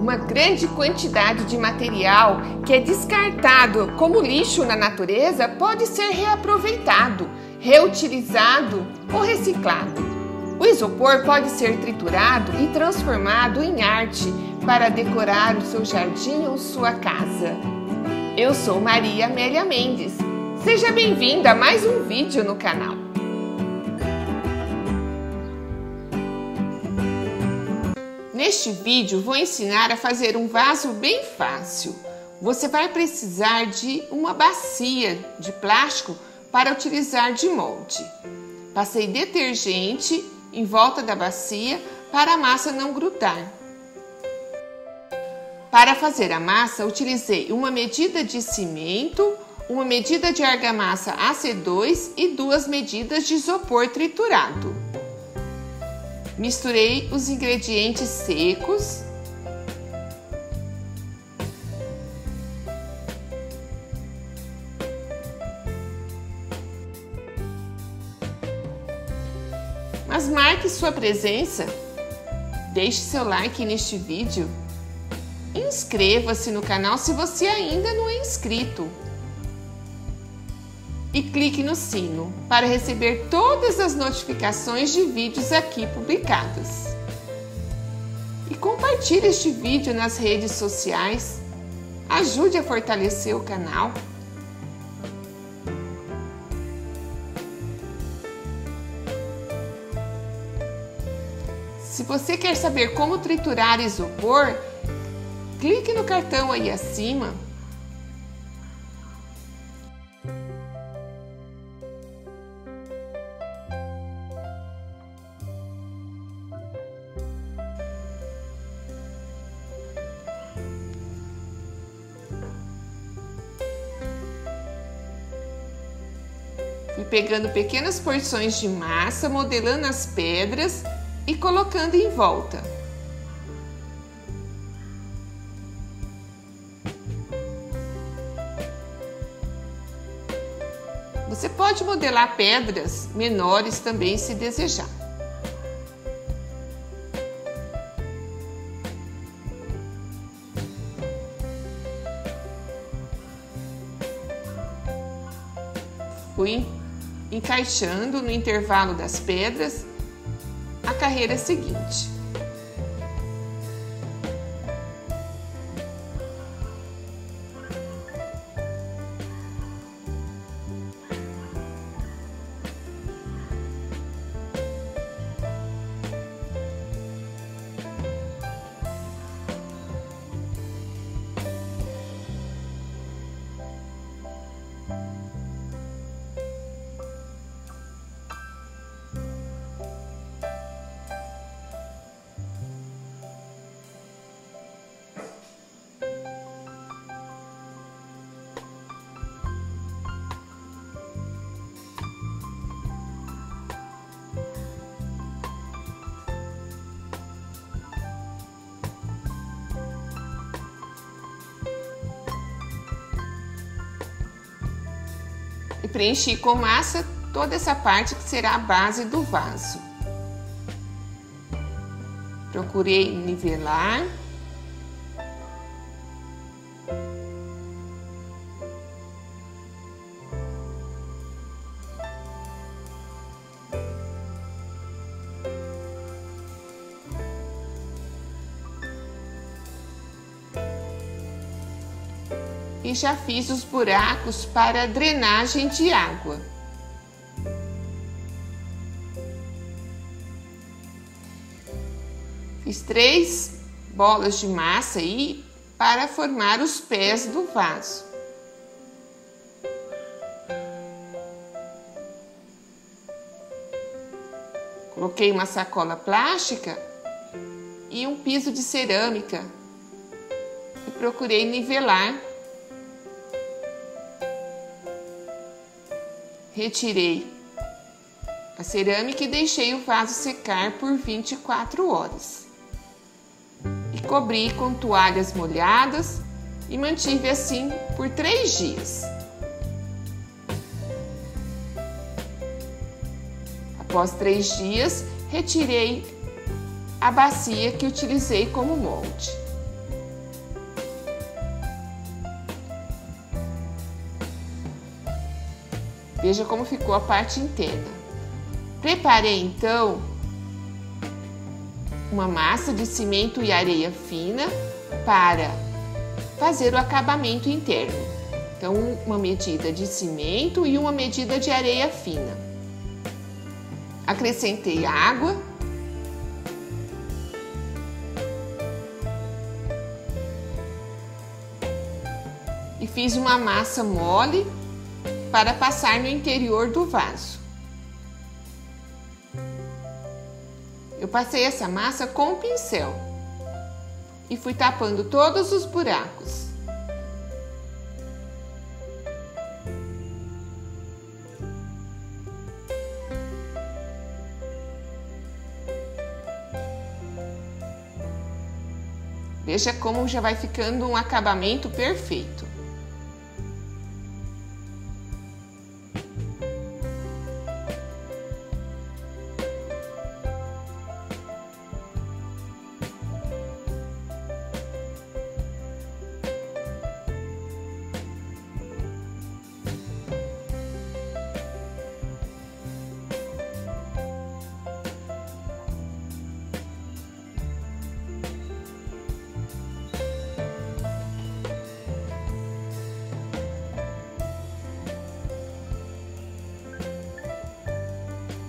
Uma grande quantidade de material que é descartado como lixo na natureza pode ser reaproveitado, reutilizado ou reciclado. O isopor pode ser triturado e transformado em arte para decorar o seu jardim ou sua casa. Eu sou Maria Amélia Mendes. Seja bem-vinda a mais um vídeo no canal. Neste vídeo vou ensinar a fazer um vaso bem fácil. Você vai precisar de uma bacia de plástico para utilizar de molde. Passei detergente em volta da bacia para a massa não grudar. Para fazer a massa, utilizei uma medida de cimento, uma medida de argamassa AC2 e duas medidas de isopor triturado. Misturei os ingredientes secos. Mas marque sua presença. Deixe seu like neste vídeo. Inscreva-se no canal se você ainda não é inscrito e clique no sino para receber todas as notificações de vídeos aqui publicados. E compartilhe este vídeo nas redes sociais. Ajude a fortalecer o canal. Se você quer saber como triturar isopor, clique no cartão aí acima Fui pegando pequenas porções de massa, modelando as pedras e colocando em volta. Você pode modelar pedras menores também se desejar. Fui encaixando no intervalo das pedras a carreira seguinte. E preenchi com massa toda essa parte que será a base do vaso. Procurei nivelar. E já fiz os buracos para drenagem de água. Fiz três bolas de massa aí para formar os pés do vaso. Coloquei uma sacola plástica e um piso de cerâmica e procurei nivelar Retirei a cerâmica e deixei o vaso secar por 24 horas. E cobri com toalhas molhadas e mantive assim por três dias. Após três dias, retirei a bacia que utilizei como molde. Veja como ficou a parte interna. Preparei então uma massa de cimento e areia fina para fazer o acabamento interno. Então, uma medida de cimento e uma medida de areia fina. Acrescentei água. E fiz uma massa mole para passar no interior do vaso. Eu passei essa massa com o pincel e fui tapando todos os buracos. Veja como já vai ficando um acabamento perfeito.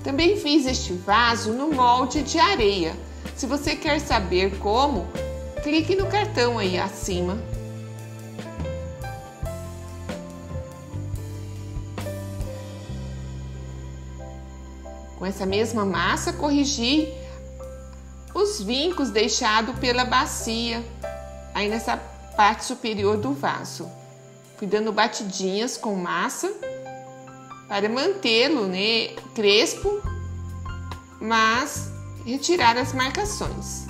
Também fiz este vaso no molde de areia. Se você quer saber como, clique no cartão aí acima. Com essa mesma massa, corrigi os vincos deixados pela bacia, aí nessa parte superior do vaso. Fui dando batidinhas com massa para mantê-lo né, crespo, mas retirar as marcações.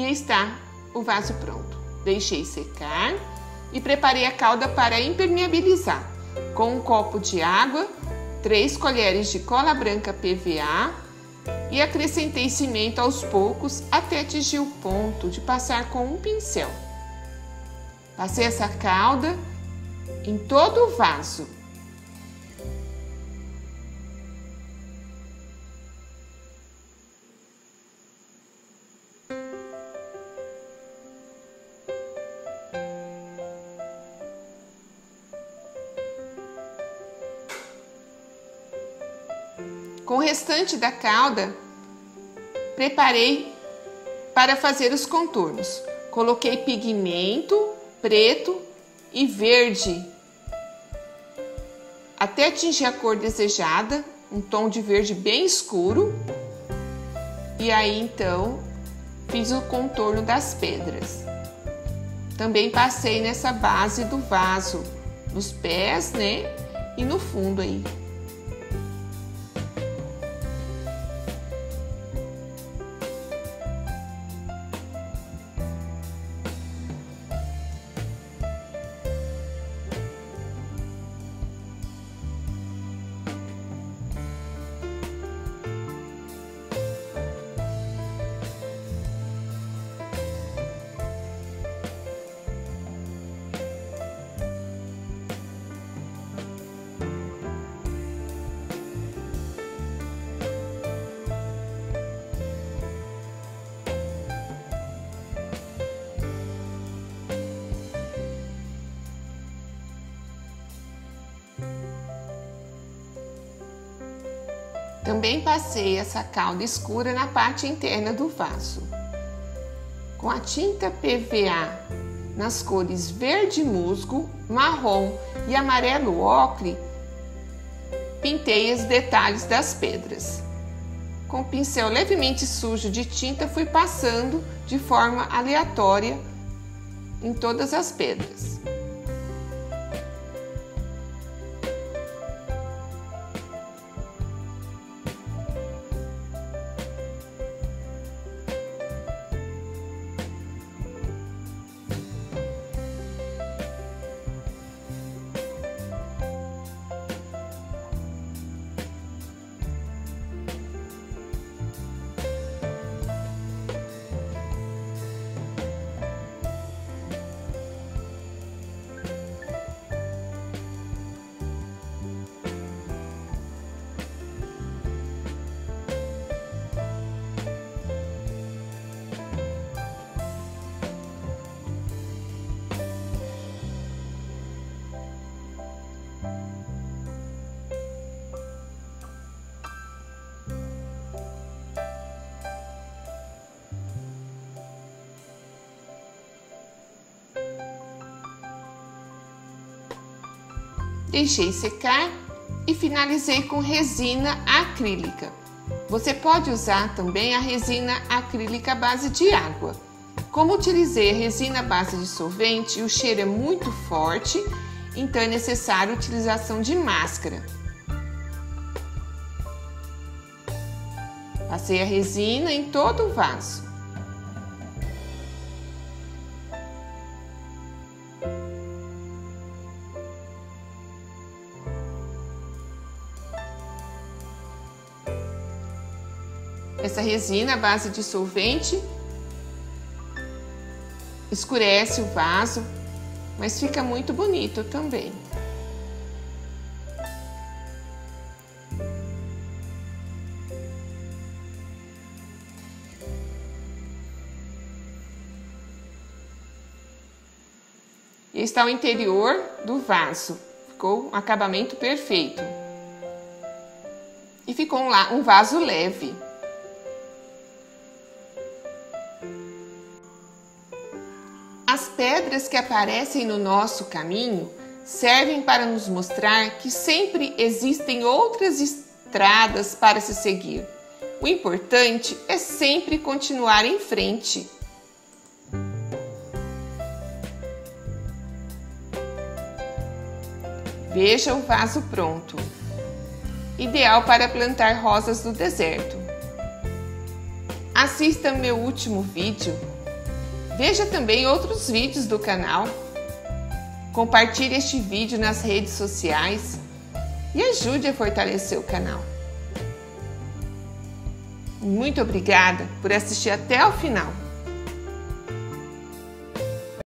E está o vaso pronto. Deixei secar e preparei a calda para impermeabilizar. Com um copo de água, 3 colheres de cola branca PVA e acrescentei cimento aos poucos até atingir o ponto de passar com um pincel. Passei essa calda em todo o vaso Com o restante da calda, preparei para fazer os contornos. Coloquei pigmento preto e verde até atingir a cor desejada, um tom de verde bem escuro. E aí então fiz o contorno das pedras. Também passei nessa base do vaso, nos pés, né? E no fundo aí. Também passei essa calda escura na parte interna do vaso. Com a tinta PVA nas cores verde musgo, marrom e amarelo ocre, pintei os detalhes das pedras. Com o pincel levemente sujo de tinta, fui passando de forma aleatória em todas as pedras. Deixei secar e finalizei com resina acrílica. Você pode usar também a resina acrílica à base de água. Como utilizei a resina à base de solvente, o cheiro é muito forte, então é necessário a utilização de máscara. Passei a resina em todo o vaso. Essa resina à base de solvente escurece o vaso, mas fica muito bonito também. E está o interior do vaso. Ficou um acabamento perfeito. E ficou um, um vaso leve. As pedras que aparecem no nosso caminho servem para nos mostrar que sempre existem outras estradas para se seguir. O importante é sempre continuar em frente. Veja o vaso pronto. Ideal para plantar rosas do deserto. Assista meu último vídeo Veja também outros vídeos do canal. Compartilhe este vídeo nas redes sociais e ajude a fortalecer o canal. Muito obrigada por assistir até o final.